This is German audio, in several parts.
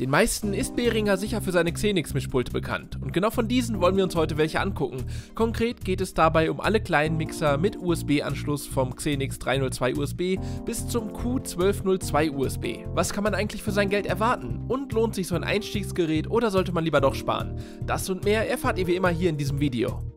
Den meisten ist Behringer sicher für seine Xenix-Mischpulte bekannt und genau von diesen wollen wir uns heute welche angucken. Konkret geht es dabei um alle kleinen Mixer mit USB-Anschluss vom Xenix 302 USB bis zum Q1202 USB. Was kann man eigentlich für sein Geld erwarten? Und lohnt sich so ein Einstiegsgerät oder sollte man lieber doch sparen? Das und mehr erfahrt ihr wie immer hier in diesem Video.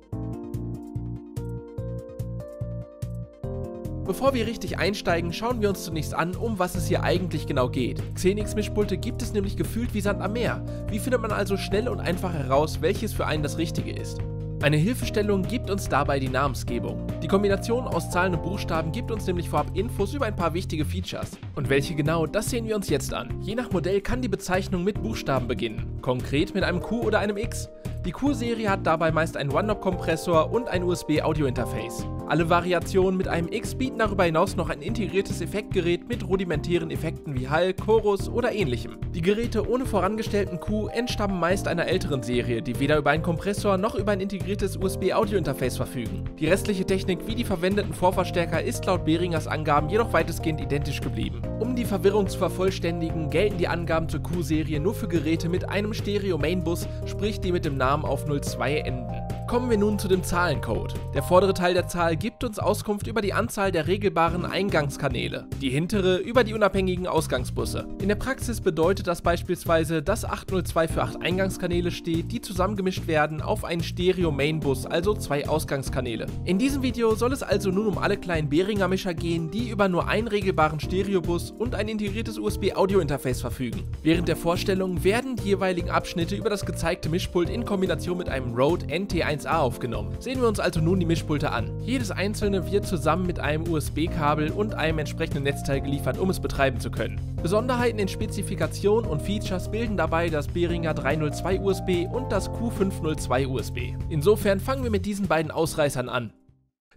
Bevor wir richtig einsteigen, schauen wir uns zunächst an, um was es hier eigentlich genau geht. Xenix-Mischpulte gibt es nämlich gefühlt wie Sand am Meer. Wie findet man also schnell und einfach heraus, welches für einen das Richtige ist? Eine Hilfestellung gibt uns dabei die Namensgebung. Die Kombination aus Zahlen und Buchstaben gibt uns nämlich vorab Infos über ein paar wichtige Features. Und welche genau, das sehen wir uns jetzt an. Je nach Modell kann die Bezeichnung mit Buchstaben beginnen, konkret mit einem Q oder einem X. Die Q-Serie hat dabei meist einen One-Knob-Kompressor und ein USB-Audio-Interface. Alle Variationen mit einem X bieten darüber hinaus noch ein integriertes Effektgerät mit rudimentären Effekten wie Hall, Chorus oder ähnlichem. Die Geräte ohne vorangestellten Q entstammen meist einer älteren Serie, die weder über einen Kompressor noch über ein integriertes USB-Audio-Interface verfügen. Die restliche Technik wie die verwendeten Vorverstärker ist laut Behringers Angaben jedoch weitestgehend identisch geblieben. Um die Verwirrung zu vervollständigen, gelten die Angaben zur Q-Serie nur für Geräte mit einem Stereo-Mainbus, sprich die mit dem Namen auf 02 enden. Kommen wir nun zu dem Zahlencode. Der vordere Teil der Zahl gibt uns Auskunft über die Anzahl der regelbaren Eingangskanäle, die hintere über die unabhängigen Ausgangsbusse. In der Praxis bedeutet das beispielsweise, dass 802 für 8 Eingangskanäle steht, die zusammengemischt werden auf einen Stereo-Mainbus, also zwei Ausgangskanäle. In diesem Video soll es also nun um alle kleinen Behringer Mischer gehen, die über nur einen regelbaren Stereobus und ein integriertes USB-Audio-Interface verfügen. Während der Vorstellung werden die jeweiligen Abschnitte über das gezeigte Mischpult in Kombination mit einem Rode NT1 1A aufgenommen. Sehen wir uns also nun die Mischpulte an. Jedes einzelne wird zusammen mit einem USB-Kabel und einem entsprechenden Netzteil geliefert, um es betreiben zu können. Besonderheiten in Spezifikation und Features bilden dabei das Behringer 302 USB und das Q502 USB. Insofern fangen wir mit diesen beiden Ausreißern an.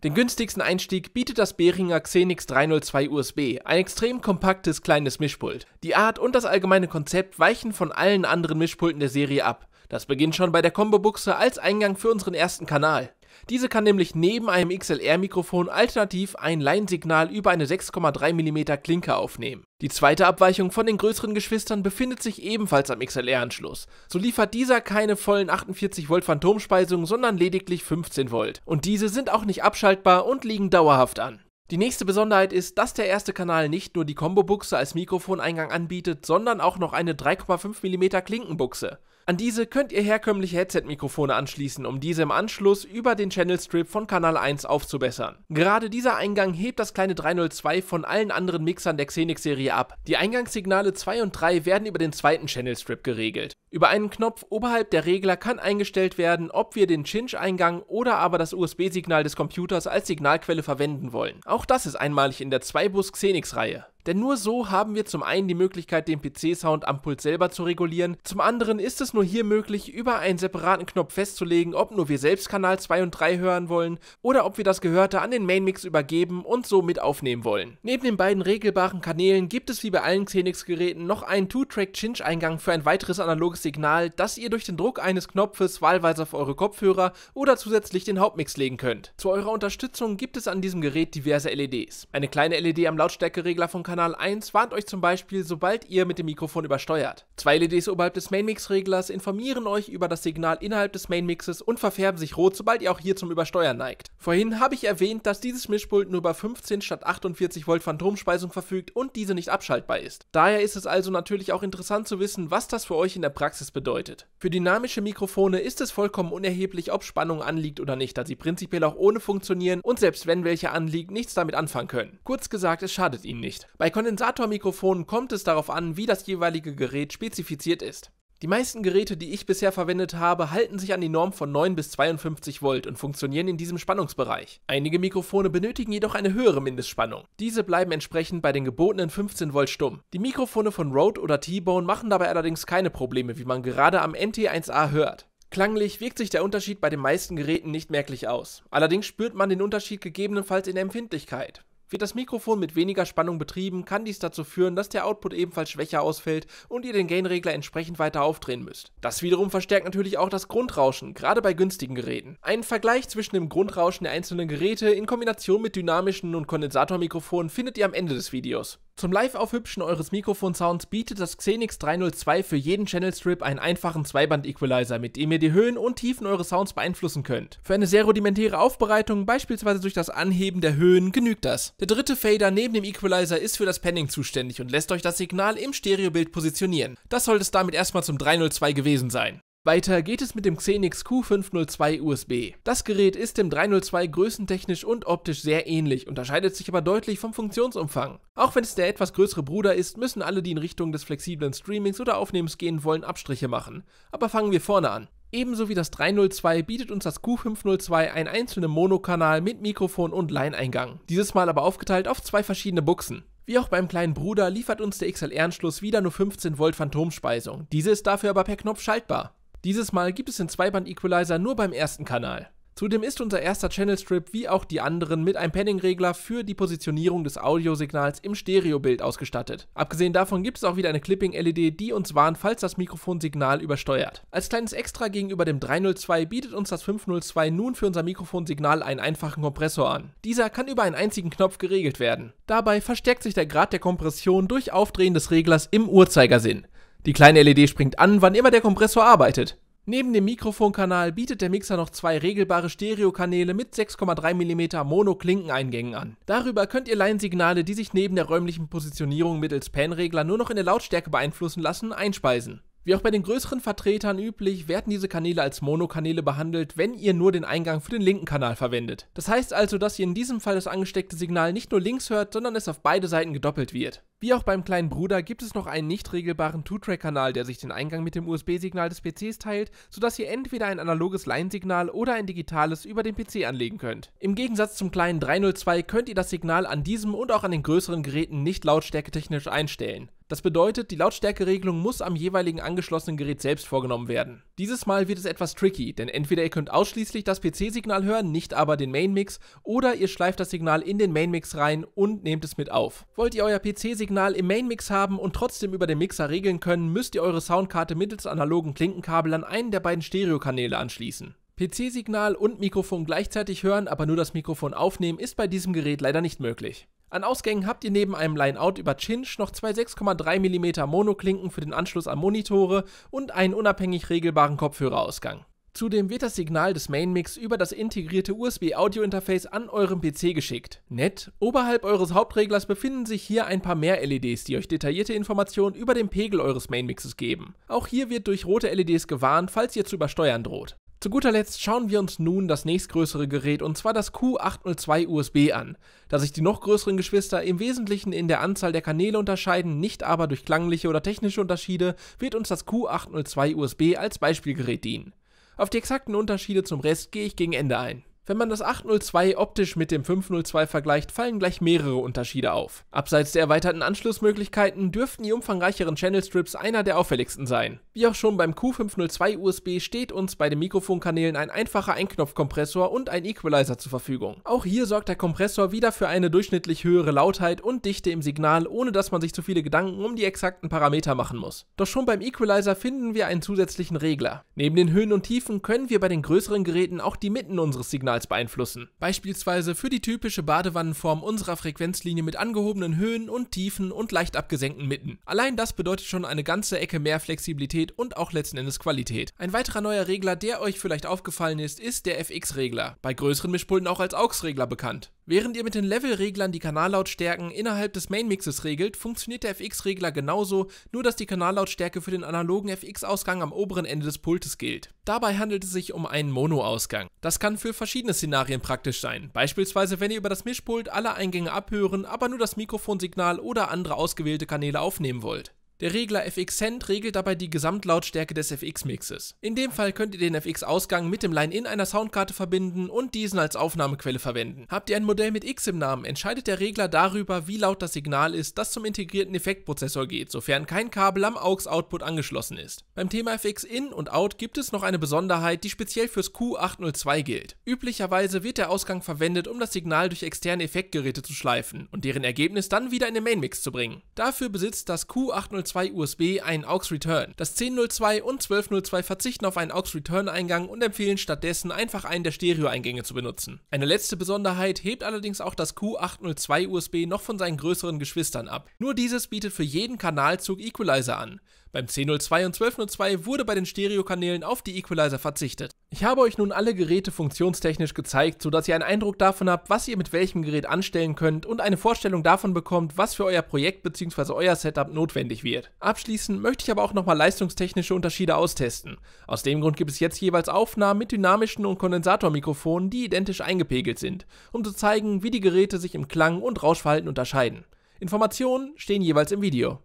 Den günstigsten Einstieg bietet das Behringer Xenix 302 USB, ein extrem kompaktes kleines Mischpult. Die Art und das allgemeine Konzept weichen von allen anderen Mischpulten der Serie ab. Das beginnt schon bei der Combo-Buchse als Eingang für unseren ersten Kanal. Diese kann nämlich neben einem XLR-Mikrofon alternativ ein Line-Signal über eine 6,3 mm Klinke aufnehmen. Die zweite Abweichung von den größeren Geschwistern befindet sich ebenfalls am XLR-Anschluss. So liefert dieser keine vollen 48 Volt Phantomspeisung, sondern lediglich 15 Volt. Und diese sind auch nicht abschaltbar und liegen dauerhaft an. Die nächste Besonderheit ist, dass der erste Kanal nicht nur die Combo-Buchse als Mikrofoneingang anbietet, sondern auch noch eine 3,5 mm Klinkenbuchse. An diese könnt ihr herkömmliche Headset-Mikrofone anschließen, um diese im Anschluss über den Channel Strip von Kanal 1 aufzubessern. Gerade dieser Eingang hebt das kleine 302 von allen anderen Mixern der Xenix-Serie ab. Die Eingangssignale 2 und 3 werden über den zweiten Channel Strip geregelt. Über einen Knopf oberhalb der Regler kann eingestellt werden, ob wir den Cinch-Eingang oder aber das USB-Signal des Computers als Signalquelle verwenden wollen. Auch das ist einmalig in der 2-Bus Xenix-Reihe. Denn nur so haben wir zum einen die Möglichkeit, den PC-Sound am Pult selber zu regulieren, zum anderen ist es nur hier möglich, über einen separaten Knopf festzulegen, ob nur wir selbst Kanal 2 und 3 hören wollen oder ob wir das Gehörte an den Mainmix übergeben und so mit aufnehmen wollen. Neben den beiden regelbaren Kanälen gibt es wie bei allen Xenix-Geräten noch einen Two-Track-Cinch-Eingang für ein weiteres analoges Signal, das ihr durch den Druck eines Knopfes wahlweise auf eure Kopfhörer oder zusätzlich den Hauptmix legen könnt. Zu eurer Unterstützung gibt es an diesem Gerät diverse LEDs. Eine kleine LED am Lautstärkeregler von Kanal Kanal 1 warnt euch zum Beispiel, sobald ihr mit dem Mikrofon übersteuert. Zwei LEDs oberhalb des Mainmix-Reglers informieren euch über das Signal innerhalb des Mainmixes und verfärben sich rot, sobald ihr auch hier zum Übersteuern neigt. Vorhin habe ich erwähnt, dass dieses Mischpult nur über 15 statt 48 Volt Phantomspeisung verfügt und diese nicht abschaltbar ist. Daher ist es also natürlich auch interessant zu wissen, was das für euch in der Praxis bedeutet. Für dynamische Mikrofone ist es vollkommen unerheblich, ob Spannung anliegt oder nicht, da sie prinzipiell auch ohne funktionieren und selbst wenn welche anliegt, nichts damit anfangen können. Kurz gesagt, es schadet ihnen nicht. Bei bei Kondensatormikrofonen kommt es darauf an, wie das jeweilige Gerät spezifiziert ist. Die meisten Geräte, die ich bisher verwendet habe, halten sich an die Norm von 9 bis 52 Volt und funktionieren in diesem Spannungsbereich. Einige Mikrofone benötigen jedoch eine höhere Mindestspannung. Diese bleiben entsprechend bei den gebotenen 15 Volt stumm. Die Mikrofone von Rode oder T-Bone machen dabei allerdings keine Probleme, wie man gerade am NT1A hört. Klanglich wirkt sich der Unterschied bei den meisten Geräten nicht merklich aus. Allerdings spürt man den Unterschied gegebenenfalls in der Empfindlichkeit. Wird das Mikrofon mit weniger Spannung betrieben, kann dies dazu führen, dass der Output ebenfalls schwächer ausfällt und ihr den Gainregler entsprechend weiter aufdrehen müsst. Das wiederum verstärkt natürlich auch das Grundrauschen, gerade bei günstigen Geräten. Ein Vergleich zwischen dem Grundrauschen der einzelnen Geräte in Kombination mit dynamischen und Kondensatormikrofonen findet ihr am Ende des Videos. Zum Live-Aufhübschen eures Mikrofonsounds bietet das Xenix 302 für jeden Channel Strip einen einfachen Zweiband-Equalizer, mit dem ihr die Höhen und Tiefen eures Sounds beeinflussen könnt. Für eine sehr rudimentäre Aufbereitung, beispielsweise durch das Anheben der Höhen, genügt das. Der dritte Fader neben dem Equalizer ist für das Panning zuständig und lässt euch das Signal im Stereobild positionieren. Das sollte es damit erstmal zum 302 gewesen sein. Weiter geht es mit dem Xenix Q502 USB. Das Gerät ist dem 302 größentechnisch und optisch sehr ähnlich, unterscheidet sich aber deutlich vom Funktionsumfang. Auch wenn es der etwas größere Bruder ist, müssen alle, die in Richtung des flexiblen Streamings oder Aufnehmens gehen wollen, Abstriche machen. Aber fangen wir vorne an. Ebenso wie das 302 bietet uns das Q502 einen einzelnen Monokanal mit Mikrofon und Line-Eingang. Dieses Mal aber aufgeteilt auf zwei verschiedene Buchsen. Wie auch beim kleinen Bruder liefert uns der XLR-Anschluss wieder nur 15 Volt Phantomspeisung. Diese ist dafür aber per Knopf schaltbar. Dieses Mal gibt es den Zweiband-Equalizer nur beim ersten Kanal. Zudem ist unser erster Channel Strip wie auch die anderen mit einem Panning-Regler für die Positionierung des Audiosignals im Stereobild ausgestattet. Abgesehen davon gibt es auch wieder eine Clipping-LED, die uns warnt, falls das Mikrofonsignal übersteuert. Als kleines Extra gegenüber dem 302 bietet uns das 502 nun für unser Mikrofonsignal einen einfachen Kompressor an. Dieser kann über einen einzigen Knopf geregelt werden. Dabei verstärkt sich der Grad der Kompression durch Aufdrehen des Reglers im Uhrzeigersinn. Die kleine LED springt an, wann immer der Kompressor arbeitet. Neben dem Mikrofonkanal bietet der Mixer noch zwei regelbare Stereokanäle mit 6,3 mm Mono-Klinkeneingängen an. Darüber könnt ihr Laiensignale, die sich neben der räumlichen Positionierung mittels Pan-Regler nur noch in der Lautstärke beeinflussen lassen, einspeisen. Wie auch bei den größeren Vertretern üblich, werden diese Kanäle als Monokanäle behandelt, wenn ihr nur den Eingang für den linken Kanal verwendet. Das heißt also, dass ihr in diesem Fall das angesteckte Signal nicht nur links hört, sondern es auf beide Seiten gedoppelt wird. Wie auch beim kleinen Bruder gibt es noch einen nicht regelbaren Two-Track-Kanal, der sich den Eingang mit dem USB-Signal des PCs teilt, sodass ihr entweder ein analoges Line-Signal oder ein digitales über den PC anlegen könnt. Im Gegensatz zum kleinen 302 könnt ihr das Signal an diesem und auch an den größeren Geräten nicht lautstärketechnisch einstellen. Das bedeutet, die Lautstärkeregelung muss am jeweiligen angeschlossenen Gerät selbst vorgenommen werden. Dieses Mal wird es etwas tricky, denn entweder ihr könnt ausschließlich das PC-Signal hören, nicht aber den Main-Mix, oder ihr schleift das Signal in den Main-Mix rein und nehmt es mit auf. Wollt ihr euer PC-Signal im Main-Mix haben und trotzdem über den Mixer regeln können, müsst ihr eure Soundkarte mittels analogen Klinkenkabel an einen der beiden Stereokanäle anschließen. PC-Signal und Mikrofon gleichzeitig hören, aber nur das Mikrofon aufnehmen, ist bei diesem Gerät leider nicht möglich. An Ausgängen habt ihr neben einem Line-Out über Cinch noch zwei 6,3 mm Monoklinken für den Anschluss an Monitore und einen unabhängig regelbaren Kopfhörerausgang. Zudem wird das Signal des Main-Mix über das integrierte USB-Audio-Interface an eurem PC geschickt. Nett, oberhalb eures Hauptreglers befinden sich hier ein paar mehr LEDs, die euch detaillierte Informationen über den Pegel eures Main-Mixes geben. Auch hier wird durch rote LEDs gewarnt, falls ihr zu übersteuern droht. Zu guter Letzt schauen wir uns nun das nächstgrößere Gerät und zwar das Q802 USB an. Da sich die noch größeren Geschwister im Wesentlichen in der Anzahl der Kanäle unterscheiden, nicht aber durch klangliche oder technische Unterschiede, wird uns das Q802 USB als Beispielgerät dienen. Auf die exakten Unterschiede zum Rest gehe ich gegen Ende ein. Wenn man das 802 optisch mit dem 502 vergleicht, fallen gleich mehrere Unterschiede auf. Abseits der erweiterten Anschlussmöglichkeiten dürften die umfangreicheren Channel Strips einer der auffälligsten sein. Wie auch schon beim Q502 USB steht uns bei den Mikrofonkanälen ein einfacher Einknopfkompressor und ein Equalizer zur Verfügung. Auch hier sorgt der Kompressor wieder für eine durchschnittlich höhere Lautheit und Dichte im Signal, ohne dass man sich zu viele Gedanken um die exakten Parameter machen muss. Doch schon beim Equalizer finden wir einen zusätzlichen Regler. Neben den Höhen und Tiefen können wir bei den größeren Geräten auch die Mitten unseres Signals Signals beeinflussen. Beispielsweise für die typische Badewannenform unserer Frequenzlinie mit angehobenen Höhen und Tiefen und leicht abgesenkten Mitten. Allein das bedeutet schon eine ganze Ecke mehr Flexibilität und auch letzten Endes Qualität. Ein weiterer neuer Regler, der euch vielleicht aufgefallen ist, ist der FX-Regler, bei größeren Mischpulten auch als AUX-Regler bekannt. Während ihr mit den Level-Reglern die Kanallautstärken innerhalb des Main-Mixes regelt, funktioniert der FX-Regler genauso, nur dass die Kanallautstärke für den analogen FX-Ausgang am oberen Ende des Pultes gilt. Dabei handelt es sich um einen Mono-Ausgang. Das kann für verschiedene Szenarien praktisch sein, beispielsweise wenn ihr über das Mischpult alle Eingänge abhören, aber nur das Mikrofonsignal oder andere ausgewählte Kanäle aufnehmen wollt. Der Regler FX Send regelt dabei die Gesamtlautstärke des FX-Mixes. In dem Fall könnt ihr den FX-Ausgang mit dem Line-In einer Soundkarte verbinden und diesen als Aufnahmequelle verwenden. Habt ihr ein Modell mit X im Namen, entscheidet der Regler darüber, wie laut das Signal ist, das zum integrierten Effektprozessor geht, sofern kein Kabel am AUX-Output angeschlossen ist. Beim Thema FX In und Out gibt es noch eine Besonderheit, die speziell fürs Q802 gilt. Üblicherweise wird der Ausgang verwendet, um das Signal durch externe Effektgeräte zu schleifen und deren Ergebnis dann wieder in den Mainmix zu bringen. Dafür besitzt das Q802 1202 USB einen AUX Return. Das 1002 und 1202 verzichten auf einen AUX Return Eingang und empfehlen stattdessen einfach einen der Stereo-Eingänge zu benutzen. Eine letzte Besonderheit hebt allerdings auch das Q802 USB noch von seinen größeren Geschwistern ab. Nur dieses bietet für jeden Kanalzug Equalizer an. Beim 1002 und 1202 wurde bei den Stereokanälen auf die Equalizer verzichtet. Ich habe euch nun alle Geräte funktionstechnisch gezeigt, sodass ihr einen Eindruck davon habt, was ihr mit welchem Gerät anstellen könnt und eine Vorstellung davon bekommt, was für euer Projekt bzw. euer Setup notwendig wird. Abschließend möchte ich aber auch nochmal leistungstechnische Unterschiede austesten. Aus dem Grund gibt es jetzt jeweils Aufnahmen mit dynamischen und Kondensatormikrofonen, die identisch eingepegelt sind, um zu zeigen, wie die Geräte sich im Klang und Rauschverhalten unterscheiden. Informationen stehen jeweils im Video.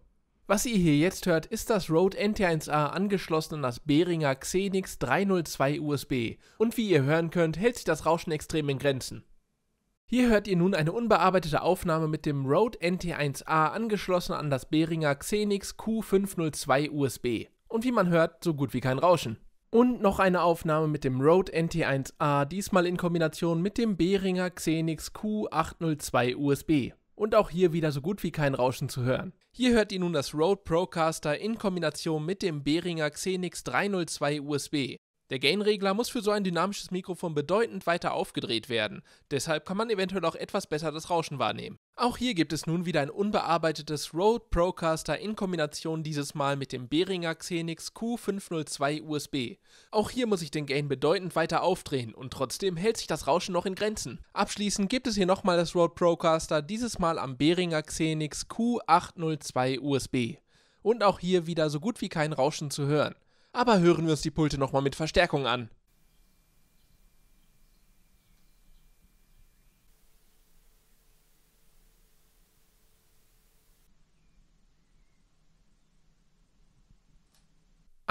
Was ihr hier jetzt hört, ist das Rode NT1A angeschlossen an das Behringer Xenix 302 USB. Und wie ihr hören könnt, hält sich das Rauschen extrem in Grenzen. Hier hört ihr nun eine unbearbeitete Aufnahme mit dem Rode NT1A angeschlossen an das Behringer Xenix Q502 USB. Und wie man hört, so gut wie kein Rauschen. Und noch eine Aufnahme mit dem Rode NT1A, diesmal in Kombination mit dem Behringer Xenix Q802 USB und auch hier wieder so gut wie kein Rauschen zu hören. Hier hört ihr nun das Rode Procaster in Kombination mit dem Behringer Xenix 302 USB. Der Gain-Regler muss für so ein dynamisches Mikrofon bedeutend weiter aufgedreht werden, deshalb kann man eventuell auch etwas besser das Rauschen wahrnehmen. Auch hier gibt es nun wieder ein unbearbeitetes Rode Procaster in Kombination dieses Mal mit dem Behringer Xenix Q502 USB. Auch hier muss ich den Gain bedeutend weiter aufdrehen und trotzdem hält sich das Rauschen noch in Grenzen. Abschließend gibt es hier nochmal das Rode Procaster, dieses Mal am Behringer Xenix Q802 USB. Und auch hier wieder so gut wie kein Rauschen zu hören. Aber hören wir uns die Pulte nochmal mit Verstärkung an.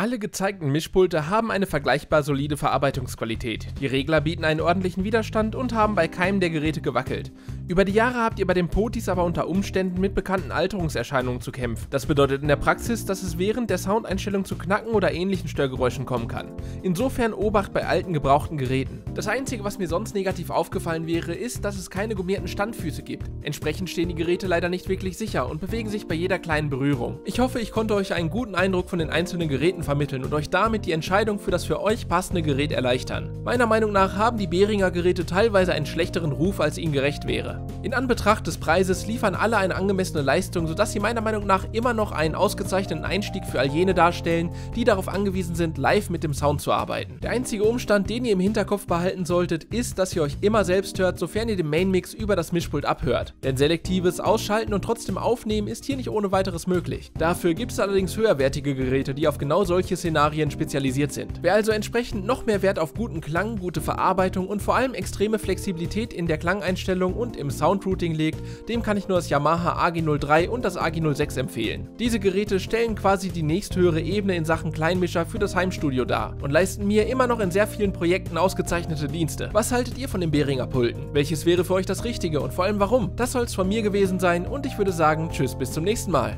Alle gezeigten Mischpulte haben eine vergleichbar solide Verarbeitungsqualität. Die Regler bieten einen ordentlichen Widerstand und haben bei keinem der Geräte gewackelt. Über die Jahre habt ihr bei den Potis aber unter Umständen mit bekannten Alterungserscheinungen zu kämpfen. Das bedeutet in der Praxis, dass es während der Soundeinstellung zu Knacken oder ähnlichen Störgeräuschen kommen kann. Insofern Obacht bei alten gebrauchten Geräten. Das einzige, was mir sonst negativ aufgefallen wäre, ist, dass es keine gummierten Standfüße gibt. Entsprechend stehen die Geräte leider nicht wirklich sicher und bewegen sich bei jeder kleinen Berührung. Ich hoffe, ich konnte euch einen guten Eindruck von den einzelnen Geräten vermitteln und euch damit die Entscheidung für das für euch passende Gerät erleichtern. Meiner Meinung nach haben die Behringer Geräte teilweise einen schlechteren Ruf, als ihnen gerecht wäre. In Anbetracht des Preises liefern alle eine angemessene Leistung, sodass sie meiner Meinung nach immer noch einen ausgezeichneten Einstieg für all jene darstellen, die darauf angewiesen sind, live mit dem Sound zu arbeiten. Der einzige Umstand, den ihr im Hinterkopf behalten solltet, ist, dass ihr euch immer selbst hört, sofern ihr den Mainmix über das Mischpult abhört. Denn selektives Ausschalten und trotzdem Aufnehmen ist hier nicht ohne weiteres möglich. Dafür gibt es allerdings höherwertige Geräte, die auf genau solche Szenarien Szenarien spezialisiert sind. Wer also entsprechend noch mehr Wert auf guten Klang, gute Verarbeitung und vor allem extreme Flexibilität in der Klangeinstellung und im Soundrouting legt, dem kann ich nur das Yamaha AG03 und das AG06 empfehlen. Diese Geräte stellen quasi die nächsthöhere Ebene in Sachen Kleinmischer für das Heimstudio dar und leisten mir immer noch in sehr vielen Projekten ausgezeichnete Dienste. Was haltet ihr von den Behringer Pulten? Welches wäre für euch das Richtige und vor allem warum? Das soll es von mir gewesen sein und ich würde sagen, tschüss, bis zum nächsten Mal.